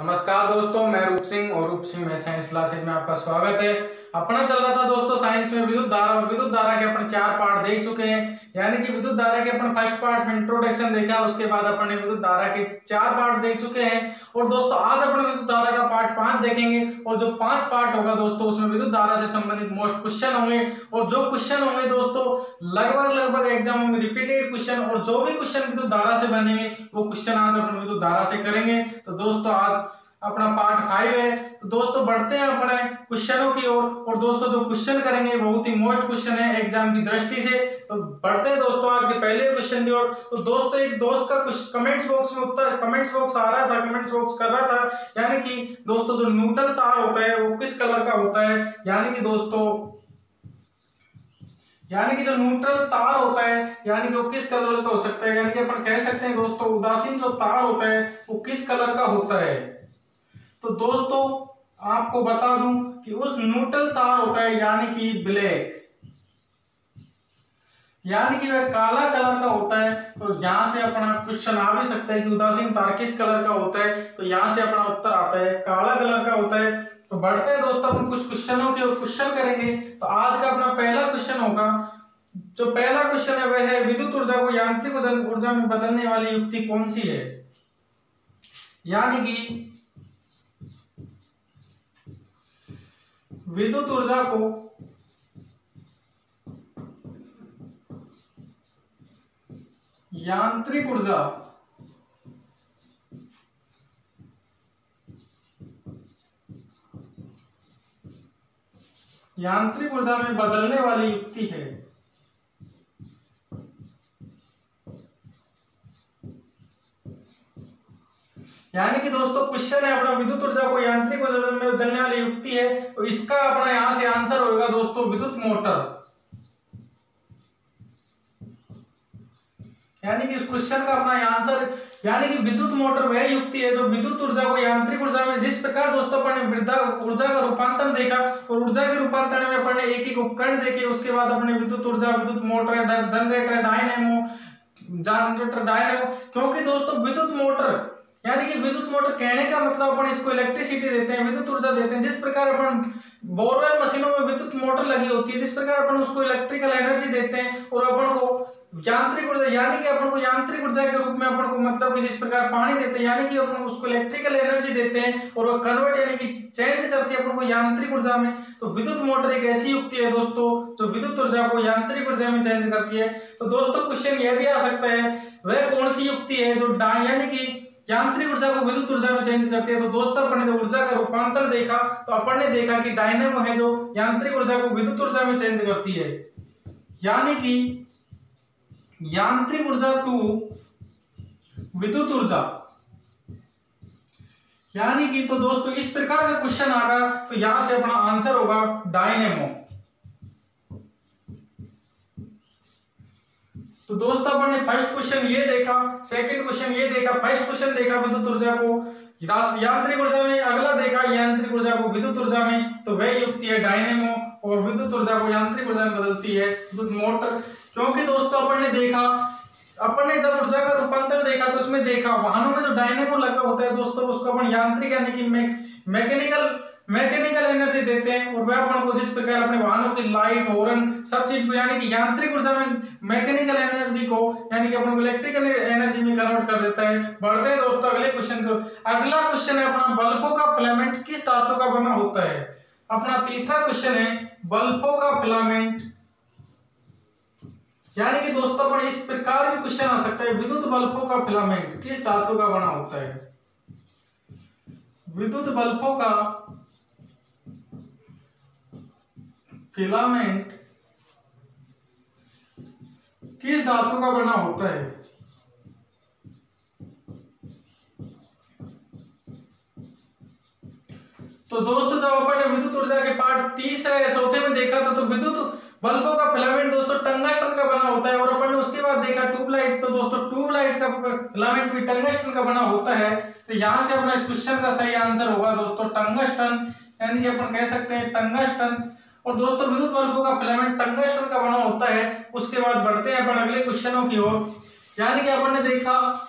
नमस्कार दोस्तों, मैं रूप सिंह और रूप सिंह में साइंस क्लासेज में आपका स्वागत है। अपना चल रहा था दोस्तों, साइंस में विद्युत धारा और विद्युत धारा के अपन चार पार्ट देख चुके हैं। यानी कि विद्युत धारा के अपन फ़र्स्ट पार्ट में इंट्रोडक्शन देखा, उसके बाद अपन ने विद्युत धारा के चार पार्ट देख चुके हैं। और दोस्तों, आज अपन विद्युत धारा का पार्ट पाँच देखेंगे। और जो पाँच पार्ट होगा दोस्तों, उसमें विद्युत धारा से संबंधित मोस्ट क्वेश्चन होंगे। और जो क्वेश्चन होंगे दोस्तों, लगभग लगभग एग्ज़ाम में रिपीटेड क्वेश्चन और जो भी क्वेश्चन विद्युत धारा से बनेंगे, वो क्वेश्चन आज अपन विद्युत धारा से करेंगे। तो दोस्तों, आज अपना पार्ट फाइव है तो दोस्तों बढ़ते हैं अपने क्वेश्चनों की ओर। और, दोस्तों जो क्वेश्चन करेंगे बहुत ही मोस्ट क्वेश्चन है एग्ज़ाम की दृष्टि से। तो बढ़ते हैं दोस्तों आज के पहले क्वेश्चन की ओर। तो दोस्तों एक दोस्त का कुछ कमेंट्स बॉक्स में उत्तर कमेंट्स बॉक्स आ रहा था कमेंट्स बॉक्स कर रहा था। यानी कि दोस्तों जो न्यूट्रल तार होता है वो किस कलर का होता है? यानी कि दोस्तों यानी कि जो न्यूट्रल तार होता है यानी कि वो किस कलर का हो सकता है? यानी कि अपन कह सकते हैं दोस्तों उदासीन जो तार होता है वो किस कलर का होता है? तो दोस्तों, आपको बता दूँ कि उस न्यूट्रल तार होता है, यानी कि ब्लैक यानी कि वह काला कलर का होता है तो यहाँ से अपना क्वेश्चन आ भी सकता है कि उदासीन तार किस कलर का होता है। तो यहाँ से अपना उत्तर आता है, काला कलर का होता है। तो बढ़ते हैं दोस्तों अपन कुछ क्वेश्चनों के क्वेश्चन करेंगे। तो आज का अपना पहला क्वेश्चन होगा। जो पहला क्वेश्चन है, वह है, विद्युत ऊर्जा को यांत्रिक ऊर्जा में बदलने वाली युक्ति कौन सी है? यानी कि विद्युत ऊर्जा को। यांत्रिक ऊर्जा। यांत्रिक ऊर्जा में बदलने वाली युक्ति है। यानी कि दोस्तों, क्वेश्चन है, अपना विद्युत ऊर्जा को यांत्रिक ऊर्जा में बदलने वाली युक्ति है तो इसका अपना यहाँ से आंसर होगा दोस्तों, विद्युत मोटर। यानी कि इस क्वेश्चन का अपना आंसर, यानी कि विद्युत मोटर वह युक्ति है जो विद्युत ऊर्जा को यांत्रिक ऊर्जा में जिस प्रकार दोस्तों अपन वृद्धा ऊर्जा का रूपांतरण देखा और ऊर्जा के रूपांतरण में अपन एक एक उपकरण देखे, उसके बाद अपने विद्युत ऊर्जा, विद्युत motor, generator, dynamo generator, dynamo, क्योंकि दोस्तों विद्युत मोटर यानी कि विद्युत मोटर कहने का मतलब अपन इसको इलेक्ट्रिसिटी देते हैं, विद्युत ऊर्जा देते हैं। जिस प्रकार अपन बोरवेल मशीनों में विद्युत मोटर लगी होती है, जिस प्रकार अपन उसको इलेक्ट्रिकल एनर्जी देते हैं और अपन को यांत्रिक ऊर्जा, यानी कि अपन को यांत्रिक ऊर्जा के रूप में अपन को मतलब कि जिस प्रकार पानी देते हैं, यानी कि अपन उसको इलेक्ट्रिकल एनर्जी देते हैं और वो कन्वर्ट यानी कि चेंज करती है अपन को यांत्रिक ऊर्जा में। तो विद्युत मोटर एक ऐसी युक्ति है दोस्तों, जो विद्युत ऊर्जा को यांत्रिक ऊर्जा में चेंज करती है। तो दोस्तों क्वेश्चन यह भी आ सकता है, वह कौन सी युक्ति है जो यानी कि यांत्रिक ऊर्जा को विद्युत ऊर्जा में चेंज करती है तो दोस्तों अपन ने जो ऊर्जा का रूपांतर देखा तो अपन ने देखा कि डायनेमो है जो यांत्रिक ऊर्जा को विद्युत ऊर्जा में चेंज करती है। यानी कि यांत्रिक ऊर्जा टू विद्युत ऊर्जा। यानी कि तो दोस्तों इस प्रकार का क्वेश्चन आएगा तो यहाँ से अपना आंसर होगा डायनेमो तो दोस्तों, अपन ने फ़र्स्ट क्वेश्चन ये देखा सेकंड क्वेश्चन ये देखा फ़र्स्ट क्वेश्चन देखा विद्युत ऊर्जा को। यांत्रिक ऊर्जा में अगला देखा, यांत्रिक ऊर्जा को विद्युत ऊर्जा में। तो वह युक्ति है डायनेमो और विद्युत ऊर्जा को यांत्रिक ऊर्जा में बदलती है विद्युत मोटर क्योंकि दोस्तों, अपन ने देखा, अपन ने जब ऊर्जा का रूपांतर देखा तो उसमें देखा, वाहनों में जो डायनेमो लगा होता है दोस्तों, उसको अपन यांत्रिक यानी कि मैकेनिकल मैकेनिकल एनर्जी देते हैं और वह अपन को जिस प्रकार अपने वाहनों की लाइट हॉर्न सब चीज़ को यानी कि यांत्रिक ऊर्जा में मैकेनिकल एनर्जी को यानी कि अपन को इलेक्ट्रिकल एनर्जी में कन्वर्ट कर देता है। बढ़ते हैं दोस्तों अगले क्वेश्चन को। अगला क्वेश्चन है अपना बल्बों का फिलामेंट किस धातु का बना होता है? अपना तीसरा क्वेश्चन है बल्बों का फिलामेंट यानी कि दोस्तों पर इस प्रकार भी क्वेश्चन आ सकता है। विद्युत बल्बों का फिलामेंट किस धातु का बना होता है? विद्युत बल्बों का फिलामेंट किस धातु का बना होता है? तो दोस्तों, जब अपन ने विद्युत ऊर्जा के पार्ट तीसरे या चौथे में देखा था तो विद्युत बल्बों का फिलामेंट दोस्तों टंगस्टन का बना होता है, और अपन ने उसके बाद देखा ट्यूबलाइट तो दोस्तों ट्यूबलाइट का फिलामेंट भी टंगस्टन का बना होता है। तो यहाँ से अपना इस क्वेश्चन का सही आंसर होगा दोस्तों, टंगस्टन, यानी कि अपन कह सकते हैं टंगस्टन। और दोस्तों, विद्युत बल्बों का फिलामेंट टंगस्टन का बना होता है। उसके बाद बढ़ते हैं अपन अगले क्वेश्चनों की ओर। यानी कि अपन ने देखा,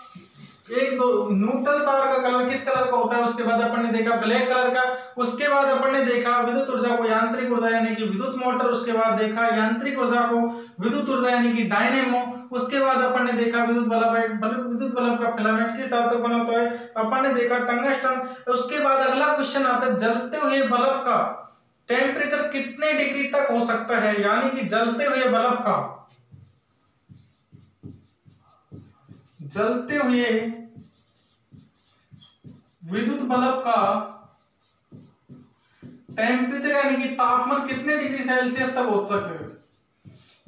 एक दो, न्यूट्रल तार का कलर किस कलर का होता है, उसके बाद अपन ने देखा ब्लैक कलर का। उसके बाद अपन ने देखा विद्युत ऊर्जा को यांत्रिक ऊर्जा, यानी कि विद्युत मोटर। उसके बाद देखा यांत्रिक ऊर्जा को विद्युत ऊर्जा, यानी कि डायनेमो। उसके बाद अपन ने देखा विद्युत बल्ब विद्युत बल्ब का फिलामेंट किस धातु बना होता है, अपन ने देखा टंगस्टन। उसके बाद अगला क्वेश्चन आता है, जलते हुए बल्ब का। टेम्परेचर कितने डिग्री तक हो सकता है? यानी कि जलते हुए बल्ब का जलते हुए विद्युत बल्ब का टेम्परेचर यानी कि तापमान कितने डिग्री सेल्सियस तक हो सके?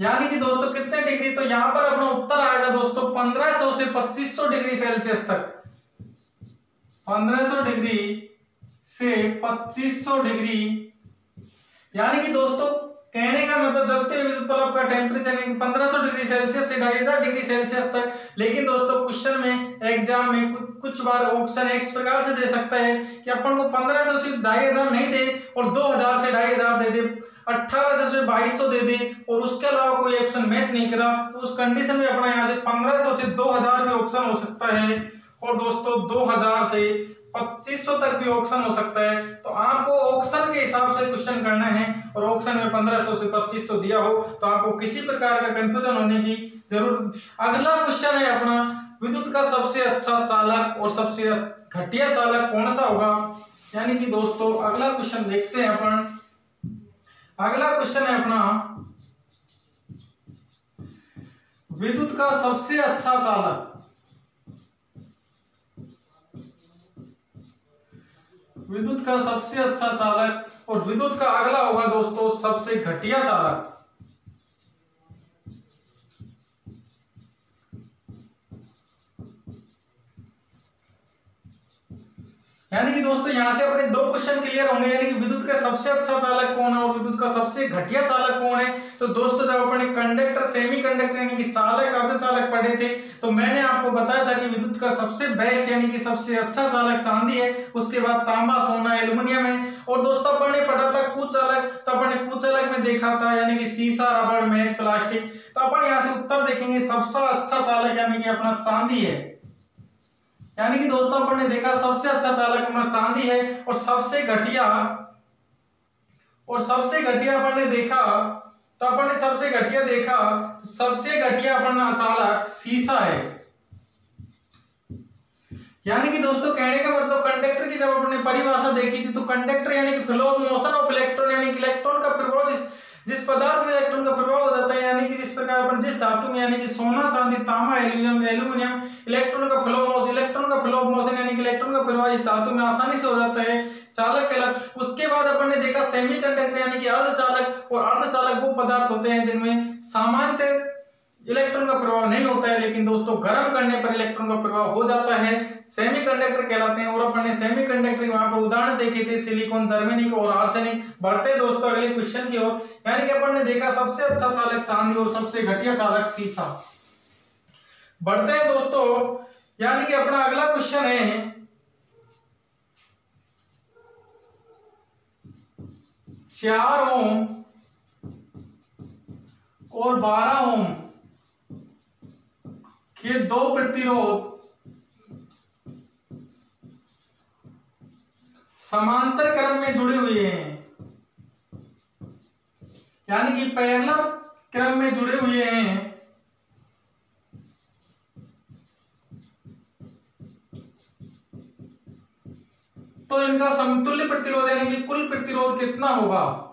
यानी कि दोस्तों कितने डिग्री? तो यहाँ पर अपना उत्तर आएगा दोस्तों 1500 से 2500 डिग्री सेल्सियस तक। 1500 डिग्री से 2500 डिग्री यानी कि दोस्तों, कहने का मतलब जलते हुए विद्युत बल्ब का टेम्परेचर पंद्रह सौ डिग्री सेल्सियस से ढाई हज़ार डिग्री सेल्सियस तक। लेकिन दोस्तों क्वेश्चन में एग्ज़ाम में कुछ बार ऑप्शन इस प्रकार से दे सकता है कि अपन को पंद्रह सौ से ढाई हज़ार नहीं दे और दो हज़ार से ढाई हज़ार दे दे, अट्ठारह से बाईस सौ दे दे और उसके अलावा कोई ऑप्शन मैच नहीं करा तो उस कंडीशन में अपना यहाँ से पंद्रह सौ से दो हज़ार भी ऑप्शन हो सकता है। और दोस्तों, दो हज़ार से 2500 तक भी ऑप्शन हो सकता है। तो आपको ऑप्शन के हिसाब से क्वेश्चन करना है और ऑप्शन में 1500 से 2500 दिया हो तो आपको किसी प्रकार का कंफ्यूजन होने की ज़रूर अगला क्वेश्चन है अपना, विद्युत का सबसे अच्छा चालक और सबसे घटिया चालक कौन सा होगा? यानी कि दोस्तों, अगला क्वेश्चन देखते हैं अपन। अगला क्वेश्चन है अपना, विद्युत का सबसे अच्छा चालक। विद्युत का सबसे अच्छा चालक और विद्युत का अगला होगा दोस्तों सबसे घटिया चालक। यानी कि दोस्तों, यहाँ से अपने दो क्वेश्चन क्लियर होंगे। यानी कि विद्युत का सबसे अच्छा चालक कौन है और विद्युत का सबसे घटिया चालक कौन है? तो दोस्तों, जब अपने कंडक्टर सेमी कंडक्टर यानी कि चालक, अर्धचालक पढ़े थे तो मैंने आपको बताया था कि विद्युत का सबसे बेस्ट यानी कि सबसे अच्छा चालक चांदी है। उसके बाद तांबा, सोना, एल्यूमिनियम है। और दोस्तों, अपन ने पढ़ा था कुचालक तो अपन ने कुचालक में देखा था, यानी कि सीसा रबड़ मैच प्लास्टिक। तो अपन यहाँ से उत्तर देखेंगे, सबसे अच्छा चालक, यानी कि अपना चांदी है। यानी कि दोस्तों अपन ने देखा, सबसे अच्छा चालक अपना चांदी है और सबसे घटिया, और सबसे घटिया अपन ने देखा तो अपन ने सबसे घटिया देखा सबसे घटिया अपन चालक सीसा है। यानी कि दोस्तों कहने का मतलब कंडक्टर की जब अपने परिभाषा देखी थी तो कंडक्टर यानी कि flow of motion of electron, यानी कि इलेक्ट्रॉन का प्रभाव जिस पदार्थ में इलेक्ट्रॉन का प्रभाव हो जाता है, यानी कि जिस प्रकार अपन जिस धातु में, यानी कि सोना, चांदी, तांबा, एल्यूमिनियम एल्यूमिनियम, इलेक्ट्रॉन का फ्लो मोशन इलेक्ट्रॉन का फ्लो मोशन यानी कि इलेक्ट्रॉन का प्रभाव इस धातु में आसानी से हो जाता है, चालक कहलाता उसके बाद अपन ने देखा सेमीकंडक्टर यानी कि अर्धचालक और अर्धचालक वो पदार्थ होते हैं जिनमें सामान्यतः इलेक्ट्रॉन का प्रभाव नहीं होता है, लेकिन दोस्तों गर्म करने पर इलेक्ट्रॉन का प्रभाव हो जाता है। सेमीकंडक्टर कहलाते हैं, और अपन ने सेमीकंडक्टर वहाँ पर उदाहरण देखे थे, सिलिकॉन जर्मेनिक और आर्सेनिक। बढ़ते दोस्तों अगले क्वेश्चन की ओर। यानी कि अपन ने देखा सबसे अच्छा चालक चांदी और सबसे घटिया चालक सीसा बढ़ते हैं दोस्तों, यानी कि अपना अगला क्वेश्चन है। चार ओम और बारह ओम। ये दो प्रतिरोध समांतर क्रम में जुड़े हुए हैं। यानी कि पैरेलल क्रम में जुड़े हुए हैं। तो इनका समतुल्य प्रतिरोध यानी कि कुल प्रतिरोध कितना होगा?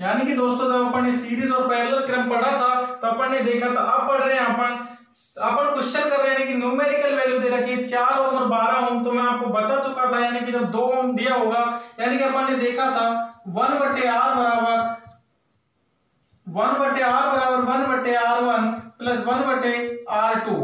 यानी कि दोस्तों, जब अपन ने सीरीज़ और पैरेलल क्रम पढ़ा था तो अपन ने देखा था, अब पढ़ रहे हैं अपन। अपन क्वेश्चन कर रहे हैं कि न्यूमेरिकल वैल्यू दे रखी है, चार ओम और बारह ओम तो मैं आपको बता चुका था, यानी कि जब दो ओम दिया होगा, यानी कि अपन ने देखा था वन बटे आर बराबर वन बटे आर बराबर वन बटे आर वन प्लस वन बटे आर टू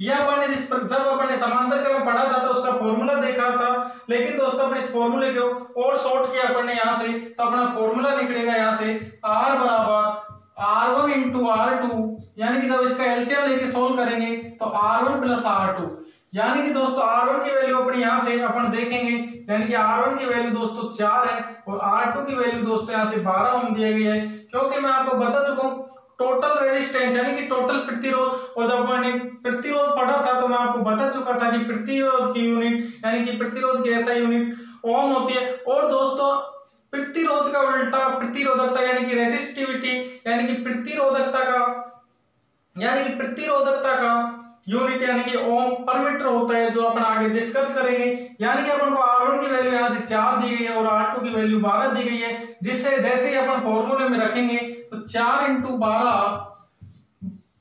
यह अपन जिस पर जब अपन समांतर क्रम पढ़ा था तो उसका फॉर्मूला देखा था। लेकिन दोस्तों, अपन इस फॉर्मूले को और शॉर्ट किया अपन यहाँ से तो अपना फॉर्मूला निकलेगा यहाँ से r बराबर R one into R two यानी कि जब इसका एलसीएम लेके सोल्व करेंगे तो R one plus R two यानी कि दोस्तों आर वन की वैल्यू अपनी यहाँ से अपन देखेंगे। यानी कि आर वन की वैल्यू दोस्तों चार है, और आर टू की वैल्यू दोस्तों यहाँ से बारह ओम दिया गया है। क्योंकि मैं आपको बता चुका हूँ टोटल रेजिस्टेंस यानी कि टोटल प्रतिरोध, और जब मैंने प्रतिरोध पढ़ा था तो मैं आपको बता चुका था कि प्रतिरोध की यूनिट यानी कि प्रतिरोध की ऐसा यूनिट ओम होती है। और दोस्तों, प्रतिरोध का उल्टा प्रतिरोधकता, यानी कि रेसिस्टिविटी यानी कि प्रतिरोधकता का, यानी कि प्रतिरोधकता का यूनिट यानी कि ओम पर मीटर होता है, जो अपन आगे डिस्कस करेंगे। यानी कि अपन को आर वन की वैल्यू यहाँ से चार दी गई है, और आर टू की वैल्यू बारह दी गई है, जिससे जैसे ही अपन फॉर्मूले में रखेंगे तो चार इंटू बारह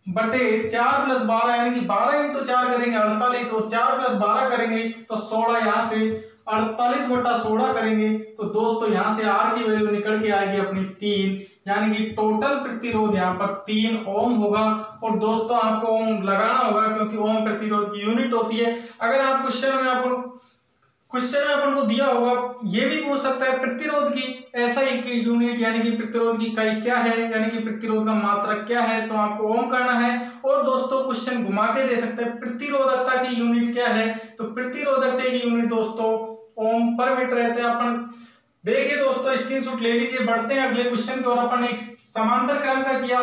बटे चार प्लस बारह, यानी कि बारह इंटू चार करेंगे, अड़तालीस, और चार प्लस बारह करेंगे तो सोलह यहाँ से अड़तालीस बटा सोलह करेंगे तो दोस्तों यहाँ से आर की वैल्यू निकल के आएगी अपनी तीन, यानी कि टोटल प्रतिरोध यहाँ पर तीन ओम होगा, और दोस्तों आपको ओम लगाना होगा, क्योंकि ओम प्रतिरोध की यूनिट होती है। अगर आप क्वेश्चन में अपन क्वेश्चन में अपन को दिया होगा। ये भी पूछ सकता है, प्रतिरोध की ऐसा ही की यूनिट यानी कि प्रतिरोध की इकाई क्या है, यानी कि प्रतिरोध का मात्रा क्या है तो आपको ओम करना है। और दोस्तों, क्वेश्चन घुमा के दे सकते हैं, प्रतिरोधकता की यूनिट क्या है? तो प्रतिरोधकता की यूनिट दोस्तों, ओम पर मीटर रहते हैं अपन। देखिए दोस्तों, स्क्रीनशॉट ले लीजिए, बढ़ते हैं अगले क्वेश्चन की ओर। अपन एक समांतर क्रम का किया।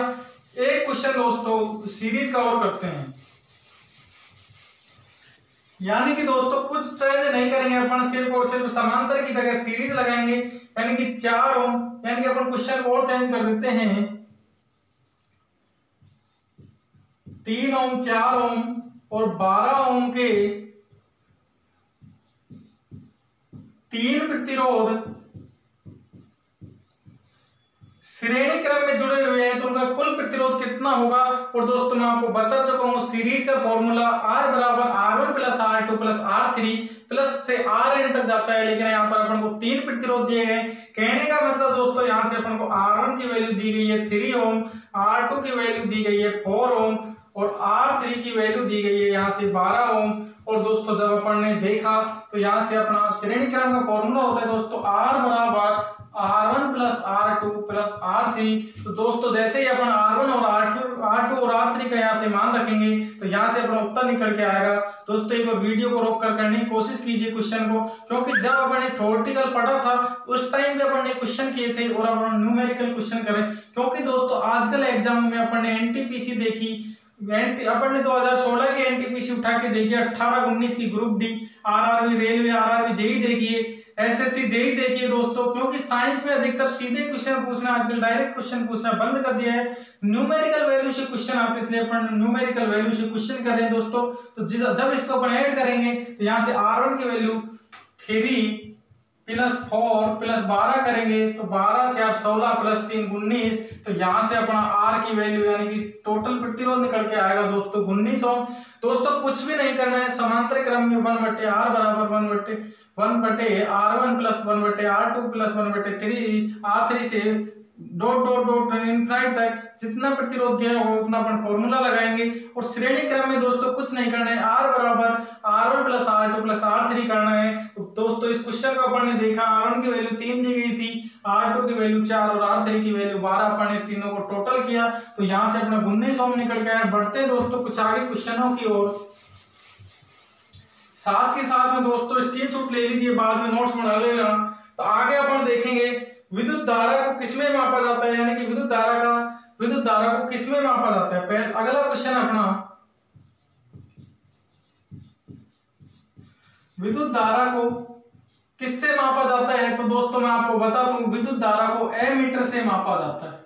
एक क्वेश्चन दोस्तों, सीरीज़ का और करते हैं। यानी कि दोस्तों, कुछ चेंज नहीं करेंगे, अपन सिर्फ़ और सिर्फ़ समांतर की जगह सीरीज़ लगाएँगे, यानी कि चार ओम, यानी कि अपन क्वेश्चन और चेंज कर देते हैं। तीन ओम, चार ओम और बारह ओम के तीन प्रतिरोध श्रेणी क्रम में जुड़े हुए हैं तो उनका कुल प्रतिरोध कितना होगा? और दोस्तों, मैं आपको बता चुका हूँ, सीरीज़ का फॉर्मूला आर बराबर R one plus R two plus R three plus से आर एन तक जाता है, लेकिन यहाँ पर अपन को तीन प्रतिरोध दिए गए कहने का मतलब दोस्तों, यहाँ से अपन को आर वन की वैल्यू दी गई है थ्री ओम आर टू की वैल्यू दी गई है फोर ओम और आर थ्री की वैल्यू दी गई है यहाँ से बारह ओम और दोस्तों, जब अपन ने देखा तो यहाँ से अपना श्रेणी क्रम का फॉर्मूला होता है दोस्तों आर बराबर R one plus R two plus R three तो दोस्तों, जैसे ही अपन आर वन और आर टू आर टू और आर थ्री का यहाँ से मान रखेंगे तो यहाँ से अपना उत्तर निकल के आएगा। दोस्तों, एक बार वीडियो को रोक कर करने की कोशिश कीजिए क्वेश्चन को, क्योंकि जब अपन ने थोरटिकल पढ़ा था, उस टाइम पे अपन ने क्वेश्चन किए थे और अपन न्यूमेरिकल क्वेश्चन करें। क्योंकि दोस्तों, आजकल एग्ज़ाम में अपन ने एनटीपीसी देखी अपन ने 2016 की एनटीपीसी उठा के देखी अठारह उन्नीस की group D RRB railway RRB JE देखिए एसएससी जेई देखिए दोस्तों, क्योंकि साइंस में अधिकतर सीधे क्वेश्चन पूछना, आजकल डायरेक्ट क्वेश्चन पूछना बंद कर दिया है। न्यूमेरिकल वैल्यू से क्वेश्चन आते इसलिए अपन न्यूमेरिकल वैल्यू से क्वेश्चन कर रहे हैं दोस्तों तो जब इसको अपन ऐड करेंगे तो यहाँ से आर की value three plus four plus बारह करेंगे तो बारह चार सोलह प्लस तीन उन्नीस तो यहाँ से अपना आर की वैल्यू यानी कि टोटल प्रतिरोध निकल के आएगा दोस्तों उन्नीस ओम। दोस्तों, कुछ भी नहीं करना है समांतर क्रम में वन बटे आर बराबर वन बटे वन बटे आर वन प्लस वन बटे आर टू प्लस वन बटे थ्री आर थ्री से डॉट डॉट डॉट इनफाइट तक जितना प्रतिरोध दिया है उतना अपन फॉर्मूला लगाएँगे। और श्रेणी क्रम में दोस्तों कुछ नहीं करना है। आर बराबर R one plus R two plus R three करना है। तो दोस्तों इस क्वेश्चन को अपन ने देखा। आर वन की वैल्यू तीन दी गई थी। आर टू की वैल्यू चार और आर थ्री की वैल्यू बारह अपन ने तीनों को टोटल किया। तो यहाँ से अपना उन्नीस ओम निकल गया बढ़ते दोस्तों कुछ आगे क्वेश्चनों की ओर। साथ के साथ में दोस्तों स्क्रीन ले लीजिए, बाद में नोट्स बना लेना तो आगे अपन देखेंगे विद्युत धारा को किसमें मापा जाता है? यानी कि विद्युत धारा का, विद्युत धारा को किसमें मापा जाता है? पहले, अगला क्वेश्चन अपना। विद्युत धारा को किससे मापा जाता है? तो दोस्तों, मैं आपको बता दूँ, विद्युत धारा को एमीटर से मापा जाता है।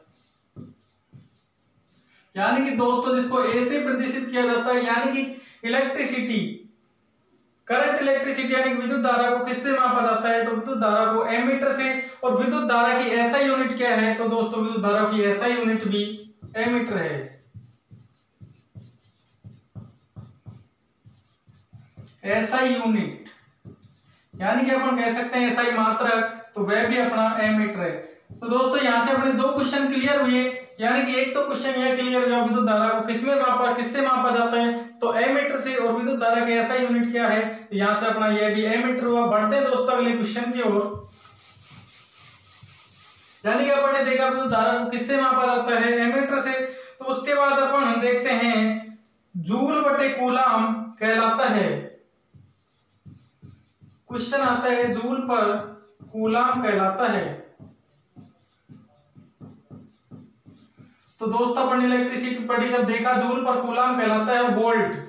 यानी कि दोस्तों, जिसको ए से प्रदर्शित किया जाता है, यानी कि इलेक्ट्रिसिटी करंट इलेक्ट्रिसिटी यानी विद्युत धारा को किससे मापा जाता है? तो विद्युत धारा को एमीटर से। और विद्युत धारा की ऐसा यूनिट क्या है? तो दोस्तों, विद्युत धारा की ऐसा यूनिट भी एमीटर है। ऐसा यूनिट यानी कि अपन कह सकते हैं ऐसा ही मात्रक तो वह भी अपना एमीटर है। तो दोस्तों, यहाँ से अपने दो क्वेश्चन क्लियर हुए। यानी कि एक तो क्वेश्चन यह क्लियर हुआ विद्युत धारा को किसमें मापा, किससे मापा जाता है? तो एमीटर से, और विद्युत धारा के ऐसा यूनिट क्या है? तो यहाँ से अपना यह भी एमीटर हुआ। बढ़ते हैं दोस्तों, अगले क्वेश्चन की ओर। यानी कि अपन ने देखा, विद्युत धारा को किससे मापा जाता है? एमीटर से। तो उसके बाद अपन हम देखते हैं, जूल बटे कूलाम कहलाता है। क्वेश्चन आता है, जूल पर कूलाम कहलाता है। तो दोस्तों अपन इलेक्ट्रिसिटी पढ़ी जब देखा जूल पर कूलाम कहलाता है वोल्ट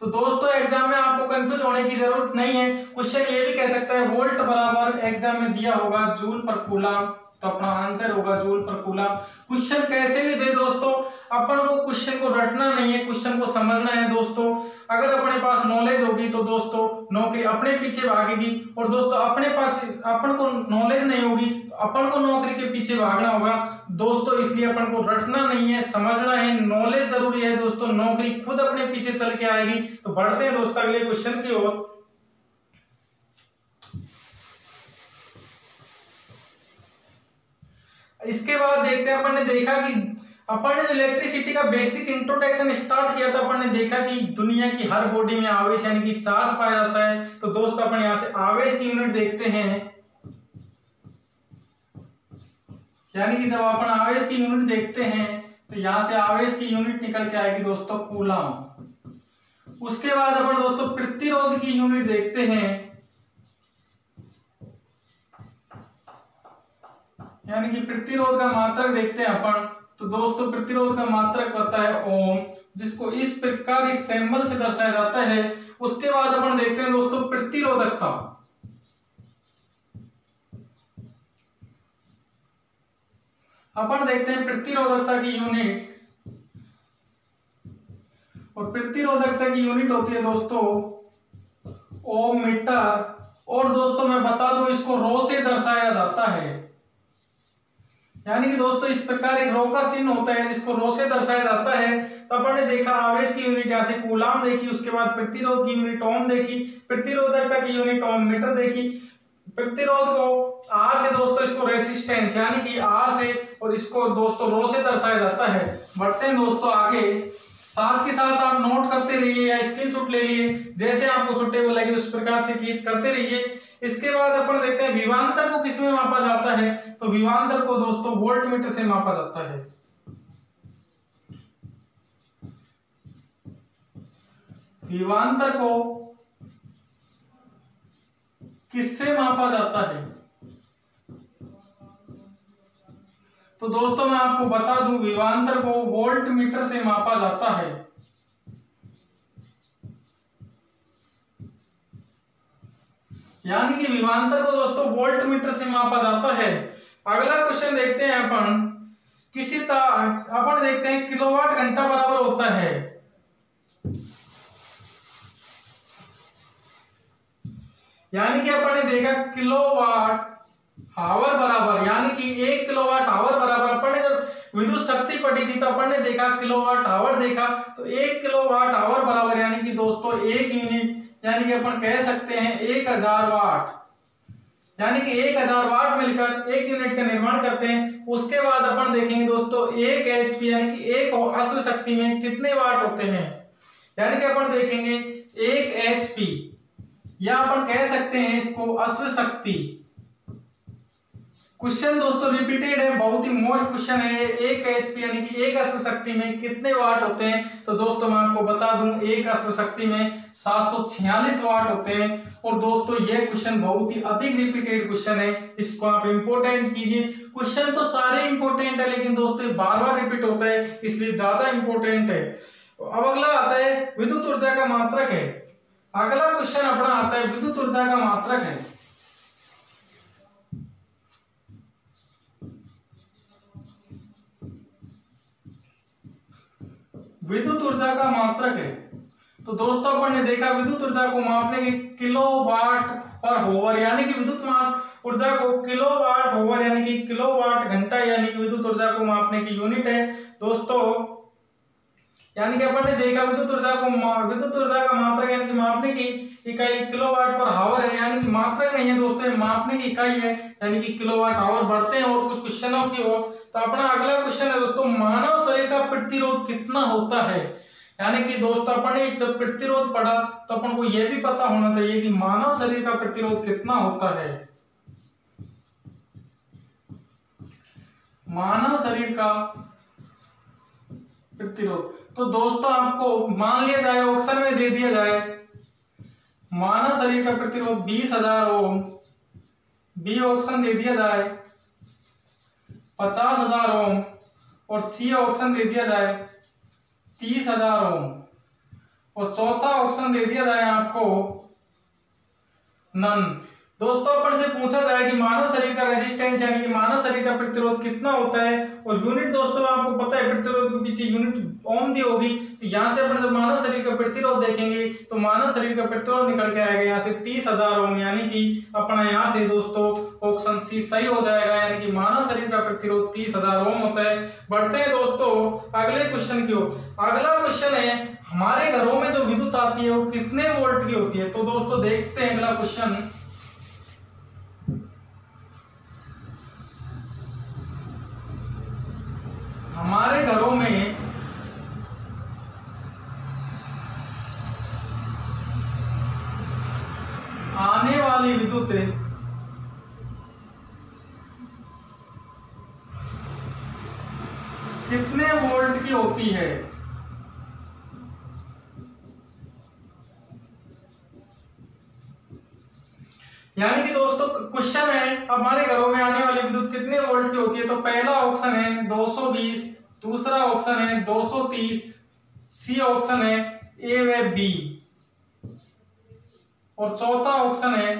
तो दोस्तों एग्ज़ाम में आपको कंफ्यूज होने की ज़रूरत नहीं है। क्वेश्चन ये भी कह सकता है वोल्ट बराबर एग्ज़ाम में दिया होगा जूल पर कूलाम. तो अपना आंसर होगा जूल पर कूलाम क्वेश्चन कैसे भी दे दोस्तों, अपन को क्वेश्चन को रटना नहीं है क्वेश्चन को समझना है दोस्तों। अगर अपने पास नॉलेज होगी तो दोस्तों, नौकरी अपने पीछे भागेगी। और दोस्तों, अपने पास, अपन को नॉलेज नहीं होगी तो अपन को नौकरी के पीछे भागना होगा। दोस्तों, इसलिए अपन को रटना नहीं है, समझना है। नॉलेज ज़रूरी है दोस्तों, नौकरी खुद अपने पीछे चल के आएगी। तो बढ़ते हैं दोस्तों, अगले क्वेश्चन की ओर। इसके बाद देखते हैं, अपन ने देखा कि अपन ने इलेक्ट्रिसिटी का बेसिक इंट्रोडक्शन स्टार्ट किया था, अपन ने देखा कि दुनिया की हर बॉडी में आवेश यानी कि चार्ज पाया जाता है। तो दोस्त, अपन यहाँ से आवेश की यूनिट देखते हैं। यानी कि जब अपन आवेश की यूनिट देखते हैं तो यहाँ से आवेश की यूनिट निकल के आएगी दोस्तों कूलम उसके बाद अपन दोस्तों, प्रतिरोध की यूनिट देखते हैं। यानी कि प्रतिरोध का मात्रक देखते हैं अपन। तो दोस्तों, प्रतिरोध का मात्रक होता है ओम, जिसको इस प्रकार इस सैंबल से दर्शाया जाता है। उसके बाद अपन देखते हैं दोस्तों, प्रतिरोधकता। अपन देखते हैं प्रतिरोधकता की यूनिट और प्रतिरोधकता की यूनिट होती है दोस्तों, ओम मीटर और दोस्तों, मैं बता दूँ, इसको रो से दर्शाया जाता है। यानी कि दोस्तों, इस प्रकार एक रो का चिन्ह होता है जिसको रो से दर्शाया जाता है। तो अपन ने देखा, आवेश की यूनिट यहाँ से कूलाम देखी, उसके बाद प्रतिरोध की यूनिट ओम देखी प्रतिरोधकता की यूनिट ओम मीटर देखी। प्रतिरोध को आर से दोस्तों, इसको रेसिस्टेंस यानी कि आर से और इसको दोस्तों रो से दर्शाया जाता है। बढ़ते हैं दोस्तों आगे। साथ के साथ आप नोट करते रहिए या स्क्रीनशॉट ले लिए, जैसे आपको सुटेबल लगे उस प्रकार से करते रहिए। इसके बाद अपन देखते हैं विवांतर को किसमें मापा जाता है। तो विवांतर को दोस्तों वोल्ट मीटर से मापा जाता है। विवांतर को किससे मापा जाता है? तो दोस्तों मैं आपको बता दूँ विवांतर को वोल्ट मीटर से मापा जाता है। यानी कि विमानतर को दोस्तों वोल्ट मीटर से मापा जाता है। अगला क्वेश्चन देखते हैं अपन। किसी अपन देखते हैं किलोवाट घंटा बराबर होता है। यानी कि अपन ने देखा किलोवाट आवर बराबर, यानी कि एक किलोवाट आवर बराबर अपन ने जब विद्युत शक्ति पढ़ी थी तो अपन ने देखा किलोवाट आवर देखा तो एक किलोवाट आवर बराबर यानी कि दोस्तों एक यूनिट यानी कि अपन कह सकते हैं एक हज़ार वाट यानी कि एक हज़ार वाट मिलकर एक यूनिट का निर्माण करते हैं, उसके बाद अपन देखेंगे दोस्तों एक एच यानी कि एक अश्व शक्ति में कितने वाट होते हैं। यानी कि अपन देखेंगे एक एच या अपन कह सकते हैं इसको अश्व शक्ति। क्वेश्चन दोस्तों रिपीटेड है, बहुत ही मोस्ट क्वेश्चन है, एक एचपी यानी कि एक अश्व शक्ति में कितने वाट होते हैं? तो दोस्तों मैं आपको बता दूँ, एक अश्व शक्ति में 746 वाट होते हैं। और दोस्तों यह क्वेश्चन बहुत ही अधिक रिपीटेड क्वेश्चन है, इसको आप इंपोर्टेंट कीजिए। क्वेश्चन तो सारे इंपोर्टेंट है, लेकिन दोस्तों बार बार रिपीट होता है, इसलिए ज़्यादा इंपोर्टेंट है। अब अगला आता है, विद्युत ऊर्जा का मात्रक है। अगला क्वेश्चन अपना आता है, विद्युत ऊर्जा का मात्रक है। विद्युत ऊर्जा का मात्रक है। तो दोस्तों, अपन ने देखा विद्युत ऊर्जा को मापने के किलो वाट पर होवर, यानी कि विद्युत ऊर्जा को किलो वाट होवर, यानी कि किलो वाट घंटा, यानी कि विद्युत ऊर्जा को मापने की यूनिट है। दोस्तों, यानी कि अपन ने देखा विद्युत ऊर्जा को विद्युत ऊर्जा का मात्रक, यानी कि मापने की इकाई किलोवाट पर हावर है, यानी कि मात्रक नहीं है दोस्तों मापने की इकाई है, यानी कि किलोवाट हावर बढ़ते हैं और कुछ क्वेश्चनों की ओर तो अपना अगला क्वेश्चन है दोस्तों, मानव शरीर का प्रतिरोध कितना होता है? यानी कि दोस्तों, अपन ने जब प्रतिरोध पढ़ा तो अपन को यह भी पता होना चाहिए कि मानव शरीर का प्रतिरोध कितना होता है। मानव शरीर का प्रतिरोध। तो दोस्तों, आपको मान लिया जाए ऑप्शन में दे दिया जाए। मानव शरीर का प्रतिरोध बीस हज़ार ओम। बी ऑप्शन दे दिया जाए। पचास हज़ार ओम और सी ऑप्शन दे दिया जाए तीस हज़ार ओम। और चौथा ऑप्शन दे दिया जाए आपको नन। दोस्तों, अपन से पूछा जाए कि मानव शरीर का रेजिस्टेंस यानी कि मानव शरीर का प्रतिरोध कितना होता है, और यूनिट दोस्तों, आपको पता है प्रतिरोध के पीछे यूनिट ओम दी होगी। तो यहाँ से अपन जब मानव शरीर का प्रतिरोध देखेंगे तो मानव शरीर का प्रतिरोध निकल के आएगा यहाँ से तीस हज़ार ओम यानी कि अपना यहाँ से दोस्तों ऑप्शन सी सही हो जाएगा, यानी कि मानव शरीर का प्रतिरोध तीस हज़ार ओम होता है। बढ़ते हैं दोस्तों, अगले क्वेश्चन की ओर। अगला क्वेश्चन है, हमारे घरों में जो विद्युत आती है, वो कितने वोल्ट की होती है? तो दोस्तों, देखते हैं अगला क्वेश्चन हमारे घरों में आने वाली विद्युत कितने वोल्ट की होती है? यानी कि दोस्तों, क्वेश्चन है, हमारे घरों में आने वाली विद्युत कितने वोल्ट की होती है? तो पहला ऑप्शन है 220 दूसरा ऑप्शन है 230 सी ऑप्शन है ए व बी। और चौथा ऑप्शन है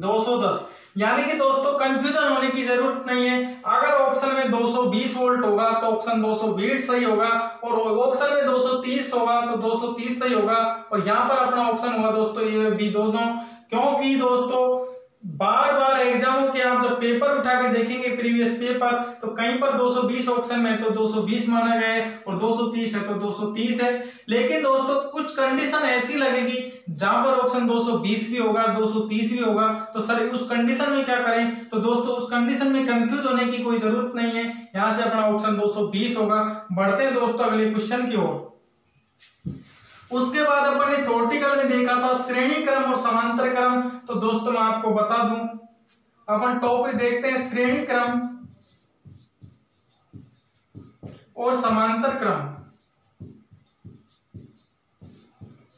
210 यानी कि दोस्तों कंफ्यूजन होने की ज़रूरत नहीं है। अगर ऑप्शन में 220 वोल्ट होगा तो ऑप्शन 220 सही होगा। और ऑप्शन में 230 होगा तो 230 सही होगा। और यहाँ पर अपना ऑप्शन होगा दोस्तों ये भी दोनों। क्योंकि दोस्तों बार बार एग्जामों के आप जब पेपर उठा के देखेंगे प्रीवियस पेपर तो कहीं पर 220 ऑप्शन में तो 220 माना गया है और 230 है तो 230 है। लेकिन दोस्तों, कुछ कंडीशन ऐसी लगेगी जहाँ पर ऑप्शन 220 भी होगा 230 भी होगा। तो सर उस कंडीशन में क्या करें? तो दोस्तों, उस कंडीशन में कंफ्यूज होने की कोई ज़रूरत नहीं है। यहाँ से अपना ऑप्शन 220 होगा। बढ़ते हैं दोस्तों अगले क्वेश्चन की ओर। उसके बाद अपन ने थोर्टिकल में देखा था श्रेणी क्रम और समांतर क्रम तो दोस्तों, मैं आपको बता दूँ, अपन टॉपिक देखते हैं श्रेणी क्रम और समांतर क्रम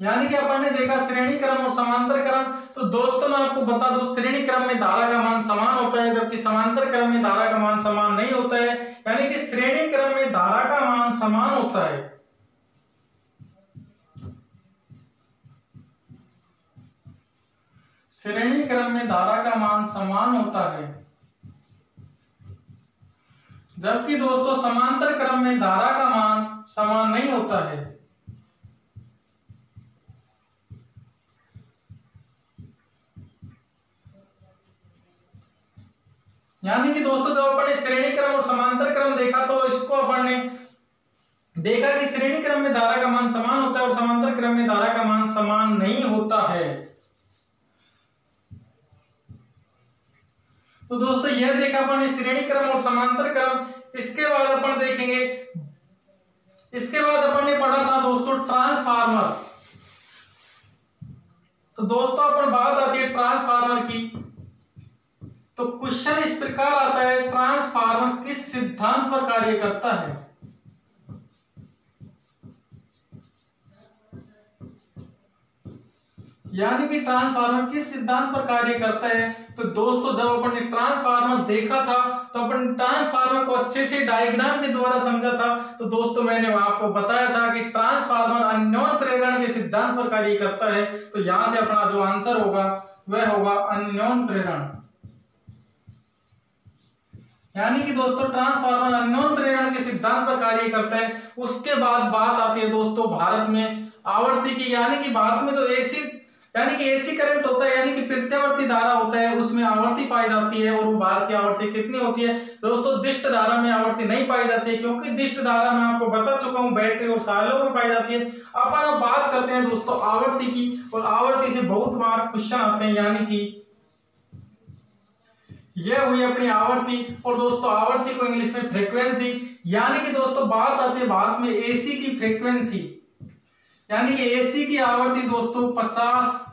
यानी कि अपन ने देखा श्रेणी क्रम और समांतर क्रम तो दोस्तों, मैं आपको बता दूँ श्रेणी क्रम में धारा का मान समान होता है, जबकि समांतर क्रम में धारा का मान समान नहीं होता है। यानी कि श्रेणी क्रम में धारा का मान समान होता है। श्रेणी क्रम में धारा का मान समान होता है। जबकि दोस्तों, समांतर क्रम में धारा का मान समान नहीं होता है। यानी कि दोस्तों, जब अपन ने श्रेणी क्रम और समांतर क्रम देखा तो इसको अपन ने देखा कि श्रेणी क्रम में धारा का मान समान होता है और समांतर क्रम में धारा का मान समान नहीं होता है। तो दोस्तों, यह देखा अपन श्रेणी क्रम और समांतर क्रम, इसके बाद अपन देखेंगे। इसके बाद अपन ने पढ़ा था दोस्तों, ट्रांसफार्मर। तो दोस्तों, अपन बात आती है ट्रांसफार्मर की। तो क्वेश्चन इस प्रकार आता है, ट्रांसफार्मर किस सिद्धांत पर कार्य करता है? यानी कि ट्रांसफार्मर किस सिद्धांत पर कार्य करता है? तो दोस्तों, जब अपन ने ट्रांसफार्मर देखा था तो अपन ट्रांसफार्मर को अच्छे से डायग्राम के द्वारा समझा था। तो दोस्तों, मैंने आपको बताया था कि ट्रांसफार्मर अन्योन प्रेरण के सिद्धांत पर कार्य करता है। तो यहाँ से अपना जो आंसर होगा, वह होगा अन्योन प्रेरण। यानी कि दोस्तों ट्रांसफार्मर अन्योन प्रेरण के सिद्धांत पर कार्य करता है। उसके बाद बात आती है दोस्तों, भारत में। आवर्ती की, यानी कि भारत में जो एसी यानी कि एसी करंट होता है, यानी कि प्रत्यावर्ती धारा होता है, उसमें आवर्ती पाई जाती है और वो भारत की आवर्ती कितनी होती है? दोस्तों, दिष्ट धारा में आवर्ती नहीं पाई जाती है, क्योंकि दिष्ट धारा में आपको बता चुका हूँ, बैटरी और सालों में पाई जाती है। अपन अब बात करते हैं दोस्तों आवर्ती की, और आवर्ती से बहुत बार क्वेश्चन आते हैं, यानी कि यह हुई अपनी आवर्ती, और दोस्तों आवर्ती को इंग्लिश में फ्रीक्वेंसी यानी कि दोस्तों बात आती है भारत में एसी की फ्रीक्वेंसी यानी कि एसी की आवर्ती दोस्तों 50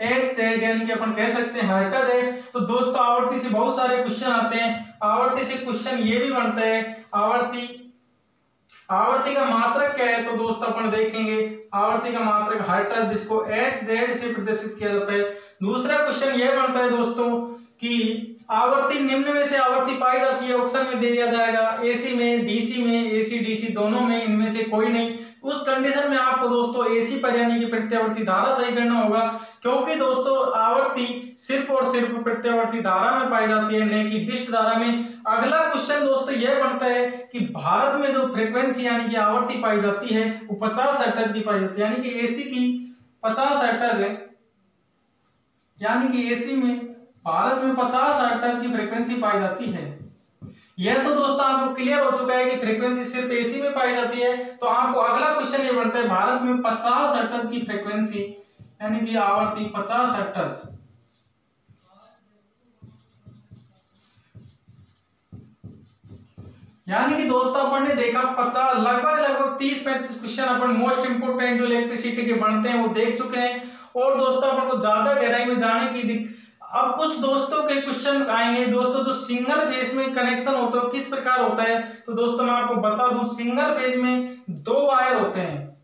एक जेड यानी कि अपन कह सकते हैं हर्टज है। तो दोस्तों, आवर्ती से बहुत सारे क्वेश्चन आते हैं। आवर्ती से क्वेश्चन ये भी बनता है, आवर्ती आवर्ती का मात्रक क्या है? तो दोस्तों, अपन देखेंगे। आवर्ती का मात्रक हर्टज, जिसको एच जेड से प्रदर्शित किया जाता है। दूसरा क्वेश्चन यह बनता है दोस्तों, कि आवर्ती निम्न में से आवर्ती पाई जाती है ऑप्शन में दे दिया जाएगा। एसी में डीसी में एसी डीसी दोनों में, इनमें से कोई नहीं। उस कंडीशन में आपको दोस्तों एसी पर यानी कि प्रत्यावर्ती धारा सही करना होगा, क्योंकि दोस्तों आवर्ती सिर्फ़ और सिर्फ़ प्रत्यावर्ती धारा में पाई जाती है नहीं कि दिष्ट धारा में। अगला क्वेश्चन दोस्तों यह बनता है कि भारत में जो फ्रिक्वेंसी यानी कि आवर्ती पाई जाती है, वो पचास हर्टज की पाई जाती है। यानी कि एसी की पचास हर्टज है। यानी कि एसी में भारत में पचास हर्टज की फ्रीक्वेंसी पाई जाती है। यह तो दोस्तों आपको क्लियर हो चुका है कि फ्रीक्वेंसी सिर्फ़ एसी में पाई जाती है। तो आपको अगला क्वेश्चन ये बनता है, भारत में पचास हर्टज की फ्रीक्वेंसी यानी कि आवर्ती पचास हर्टज यानी कि दोस्तों अपन ने देखा पचास लगभग लगभग तीस पैंतीस क्वेश्चन अपन मोस्ट इंपोर्टेंट जो इलेक्ट्रिसिटी के बनते हैं, वो देख चुके हैं। और दोस्तों अपन को ज़्यादा गहराई में जाने की अब कुछ दोस्तों के क्वेश्चन आएँगे। दोस्तों, जो सिंगल फ़ेज़ में कनेक्शन होता है किस प्रकार होता है? तो दोस्तों, मैं आपको बता दूँ सिंगल फ़ेज़ में दो वायर होते हैं।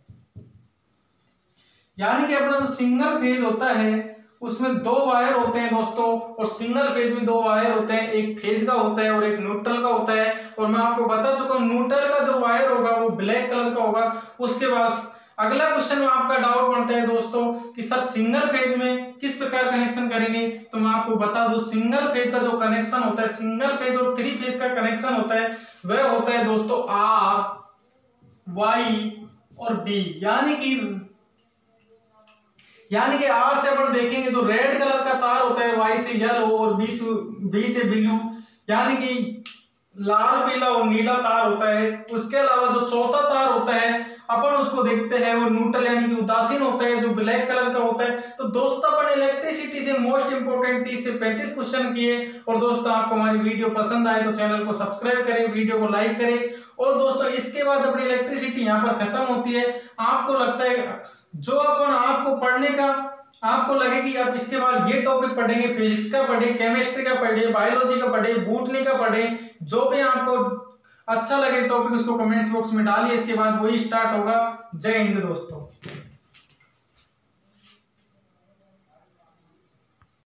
यानी कि अपना जो सिंगल फ़ेज़ होता है, उसमें दो वायर होते हैं दोस्तों, और सिंगल फ़ेज़ में दो वायर होते हैं। एक फ़ेज़ का होता है और एक न्यूट्रल का होता है। और मैं आपको बता चुका हूँ न्यूट्रल का जो वायर होगा, वो ब्लैक कलर का होगा। उसके बाद अगला क्वेश्चन में आपका डाउट बनता है दोस्तों कि सर सिंगल पेज में किस प्रकार कनेक्शन करेंगे? तो मैं आपको बता दूँ सिंगल पेज का जो कनेक्शन होता है सिंगल पेज और थ्री पेज का कनेक्शन होता है, वह होता है दोस्तों आर वाई और बी यानी कि यानी कि आर से अपन देखेंगे तो रेड कलर का तार होता है वाई से येलो और बी से बी से ब्लू यानी कि लाल, पीला और नीला तार होता है। उसके अलावा जो चौथा तार होता है, अपन उसको देखते हैं, वो न्यूट्रल यानी कि उदासीन होता है, जो ब्लैक कलर का होता है। तो दोस्तों, अपन इलेक्ट्रिसिटी से मोस्ट इंपोर्टेंट तीस से पैंतीस क्वेश्चन किए। और दोस्तों, आपको हमारी वीडियो पसंद आए तो चैनल को सब्सक्राइब करें वीडियो को लाइक करें। और दोस्तों, इसके बाद अपनी इलेक्ट्रिसिटी यहाँ पर खत्म होती है। आपको लगता है, जो अपन आपको पढ़ने का आपको लगे कि आप इसके बाद ये टॉपिक पढ़ेंगे फिजिक्स का पढ़े केमिस्ट्री का पढ़े बायोलॉजी का पढ़े बूटनी का पढ़े, जो भी आपको अच्छा लगे टॉपिक उसको कमेंट्स बॉक्स में डालिए, इसके बाद वही स्टार्ट होगा। जय हिंद दोस्तों।